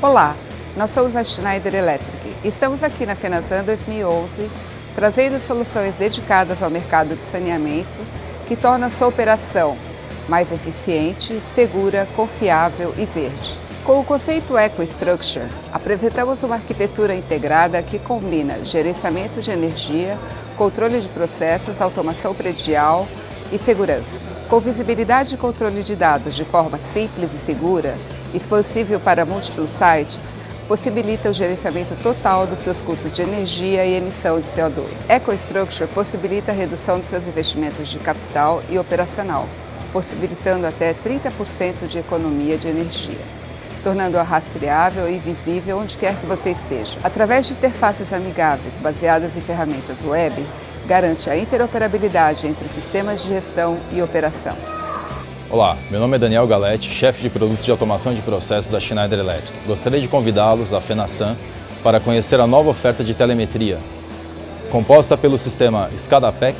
Olá, nós somos a Schneider Electric estamos aqui na Fenasan 2011 trazendo soluções dedicadas ao mercado de saneamento que tornam sua operação mais eficiente, segura, confiável e verde. Com o conceito EcoStructure, apresentamos uma arquitetura integrada que combina gerenciamento de energia, controle de processos, automação predial e segurança. Com visibilidade e controle de dados de forma simples e segura, expansível para múltiplos sites, possibilita o gerenciamento total dos seus custos de energia e emissão de CO2. EcoStructure possibilita a redução dos seus investimentos de capital e operacional, possibilitando até 30% de economia de energia, tornando-a rastreável e visível onde quer que você esteja. Através de interfaces amigáveis baseadas em ferramentas web, garante a interoperabilidade entre sistemas de gestão e operação. Olá, meu nome é Daniel Galete, chefe de produtos de automação de processos da Schneider Electric. Gostaria de convidá-los à FENASAN para conhecer a nova oferta de telemetria, composta pelo sistema SCADA-PEC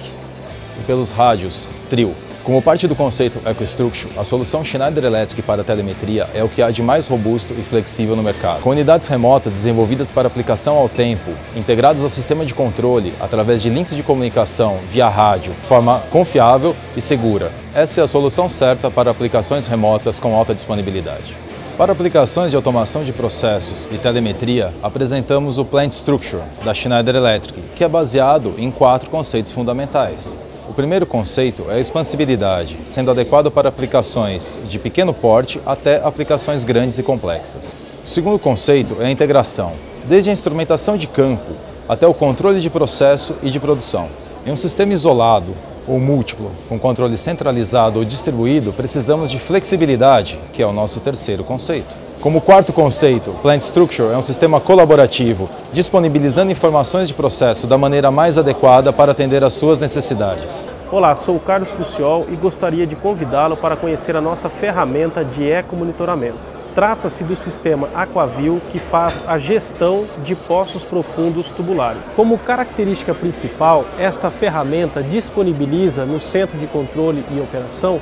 e pelos rádios TRIO. Como parte do conceito EcoStructure, a solução Schneider Electric para telemetria é o que há de mais robusto e flexível no mercado. Com unidades remotas desenvolvidas para aplicação ao tempo, integradas ao sistema de controle através de links de comunicação via rádio, de forma confiável e segura. Essa é a solução certa para aplicações remotas com alta disponibilidade. Para aplicações de automação de processos e telemetria, apresentamos o Plant Structure da Schneider Electric, que é baseado em quatro conceitos fundamentais. O primeiro conceito é a expansibilidade, sendo adequado para aplicações de pequeno porte até aplicações grandes e complexas. O segundo conceito é a integração, desde a instrumentação de campo até o controle de processo e de produção. Em um sistema isolado ou múltiplo, com controle centralizado ou distribuído, precisamos de flexibilidade, que é o nosso terceiro conceito. Como quarto conceito, Plant Structure é um sistema colaborativo, disponibilizando informações de processo da maneira mais adequada para atender às suas necessidades. Olá, sou o Carlos Cruciol e gostaria de convidá-lo para conhecer a nossa ferramenta de ecomonitoramento. Trata-se do sistema Aquaview que faz a gestão de poços profundos tubulares. Como característica principal, esta ferramenta disponibiliza no centro de controle e operação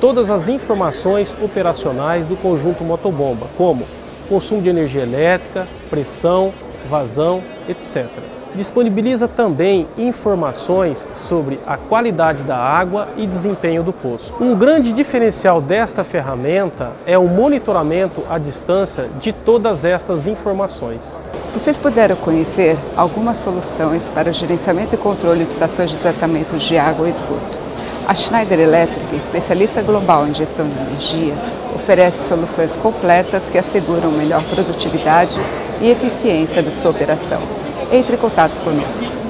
todas as informações operacionais do conjunto motobomba, como consumo de energia elétrica, pressão, vazão, etc. Disponibiliza também informações sobre a qualidade da água e desempenho do poço. Um grande diferencial desta ferramenta é o monitoramento à distância de todas estas informações. Vocês puderam conhecer algumas soluções para gerenciamento e controle de estações de tratamento de água e esgoto. A Schneider Electric, especialista global em gestão de energia, oferece soluções completas que asseguram melhor produtividade e eficiência da sua operação. Entre em contato conosco.